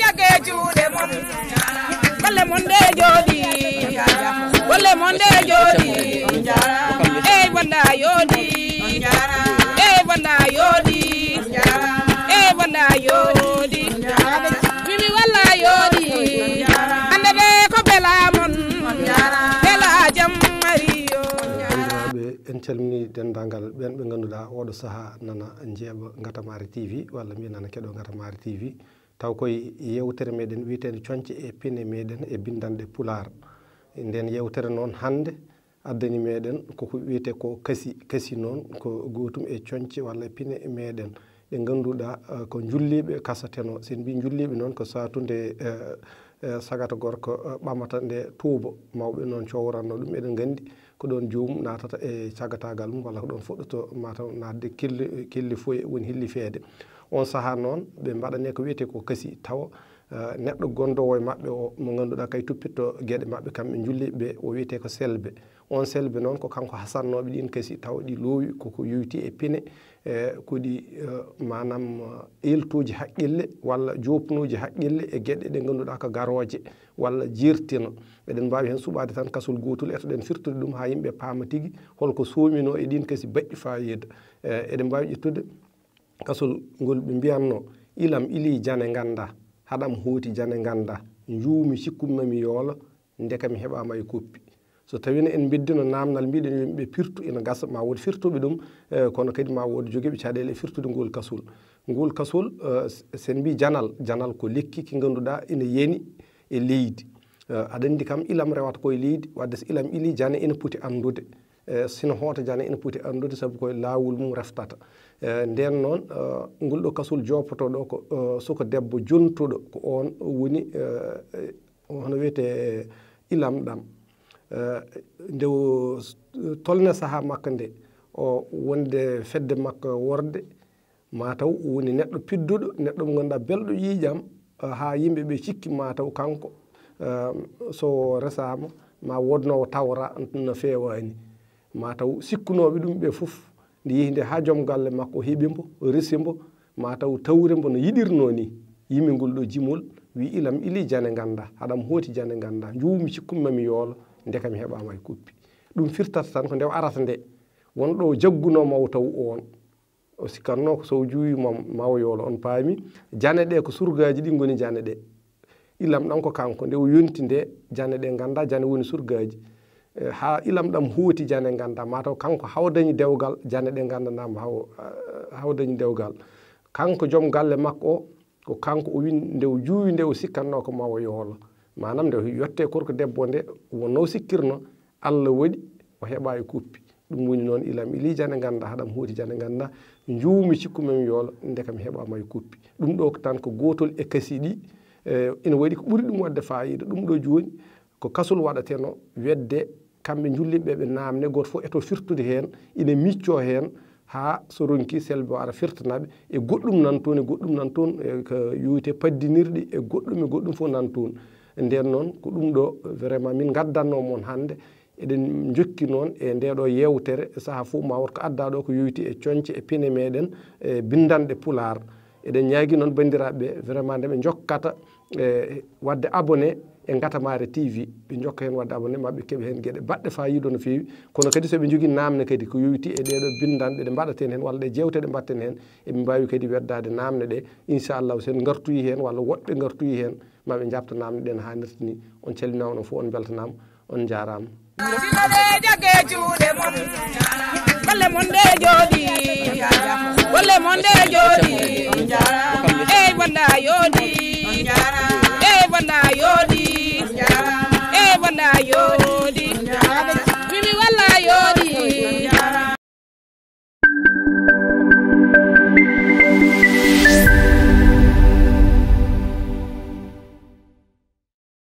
jagge juuɗe mon golle mon nde jooɗi. Golle mon nde jooɗi. Ey bonda yooɗi. Ey bonda yooɗi. Ey bonda yooɗi. Mimi walla yooɗi. Ande ɓe ko bela mon. Bela jammariyo en calmini dendagal ɓen ɓe ganduɗa oɗo saaha nana jeeɓa gatamari tv walla mbi nana keɗo gatamari tv taw koye yewtere meɗen wiyetede coñce e pine meɗen e bindanɗe pular. Nden yewtere noon hannde addani meɗen koko wiyete ko kasi kasi noon ko gotum e coñce walla e pine meɗen. Ɗe ngannduɗa e, ko julliɓe kasateno sen mbi julliɓe noon ko satunde e, e, sagata gorko ɓamata nde tuubo. Mawɓe noon cowranno ɗum eɗen nganndi. Ko ɗon joomum natata e cagatagal mum walla ko ɗon fuɗɗoto mataw natde kelli kelli foye woni hilli feede. on sahaa noon ɓe mbaɗane ko wiyete ko kasi tawa eh, neɗɗo gondowo e maɓɓe o mo ganduɗa kay tuppitto gueɗe maɓɓe kamɓe julliɓeɓe o wiyete ko selbe. On selbe noon ko kanko hasannoɓe ɗin kasi taw ɗi loowi koko yowiti e pine e koɗi eh, manam eltuji eh, haqqille walla jopnuji haqqille e gueɗe ɗe ganduɗa ko garoje walla jirtino eɗen mbawi hen suɓade tan kasol gotol etoɗen firtude ɗum ha yimɓe paama tigui holko somino e ɗin kasi baɗɗi fayida eɗen mbawi ƴettude kasol ngol ɓe mbiyanno ilam ili jane ngannda haɗam hooti jane ngannda njuumi sikkumma mi yoola ndeka mi heɓama e koppi. So tawino en beddino namdal mbiɗen yimɓe pirtu ina gasa ma woodi firtuɓe ɗum e, kono kadi ma woodi jogiiɓe caɗele e firtude ngol kasol ngol kasol e, sen mbi janal janal ko lekki ki ganduɗa ina yeni e leydi. E, aɗa anndi kam ilam rewata koye leydi wadde so ilam ili jane ina poti anndude. Eh, sino hoota jana ene poti anndude sabu koye laawol mum reftata. Eh, nden noon eh, ngol ɗo kasol jopoto ɗo ko soko debbo jontuɗo ko on woni hono wiyete ilam ɗam. Nde tolne sahaa makko nde o wonde fedde makko worde mataw woni neɗɗo pidduɗo neɗɗo mo ganduɗa belɗo yiiƴam ha yimɓe ɓe cikki mataw kanko. So resama ma wodnowo tawra no fewani mataw sikkunoɓe ɗum ɓe fof nde yeehi nde ha joom galle makko heɓimbo resimbo mataw tawre mbo no yiɗirno ni yimi ngol ɗo jimol wi ilam ili jane ganda haɗam hooti jane ganda juwmi cikkummami yoolo ndeka mi heɓama e koppi ɗum firtata tan ko ndew arata nde wonɗo jaggunomawo taw on o sikkanno ko sow juwima mawo yoolo on paami jane ɗe ko surgaji ɗi goni jane ɗe. Ilam ɗan ko kanko nde o yonti nde jane ɗe ganda jane woni surgaji Eh, ha ilam ɗam huuti jane ganda mataw kanko hawdañi dewgal jane ɗe gandanama haw eh, hawdañi dewgal. Kanko joom galle makko o ko kanko o win nde o juuwi nde o sikkanno ko ma o yoolo. Manam nde yette korko debbo nde wonno sikkirno allah waɗi o heɓa e kuppi. Ɗum woni noon ilam ili jane ganda haɗam huuti jane ganda juumi cikkumem yoolo nde kam heɓama e kuppi. Ɗum ɗo tan ko gotol e kasi ɗi eh, ina waɗi ko ɓuuri ɗum wadde fayida ɗum ɗo joni ko kasol waɗateno wedde kamɓe julliɓe ɓe namde goto foof eto firtude hen ina micco hen ha so ronki selbe o ara firtanaɓe e goɗɗum nan toon e goɗɗum nan toon e ko yowite paddinirɗi e goɗɗum e goɗɗum fof nan toon. Nden noon ko ɗum ɗo vraiment min gaddanno moon hannde. Eɗen jokki noon e ndeɗo yewtere saaha fof ma wot adda ɗo ko yowiti e coñce e pine meɗen e bindanɗe pular eɗen ñaagui noon bandiraɓeɓe vraiment ndeɓe jokkata e wadde abonné e gatamare tv ɓe jokka hen wadde abonné maɓe keeɓa hen gueɗe baɗɗe fayido no fewi. Kono kadi soɓe jogui namde kadi ko yowiti e ɗeɗo bindanɗe ɗe mbaɗaten hen walla ɗe jewte ɗe mbatten hen eɓe mbawi kadi weddade namde ɗe. Inchallahu sen gartuyi hen walla woɗɓe gartuyi hen maɓe jabta namde ɗe no hannirta ni. On calminama onon foof on beltanama on jarama jage golle mon nde jooɗi golle mon nde jooɗi. ey walla yooɗi ey walla yooɗi. You.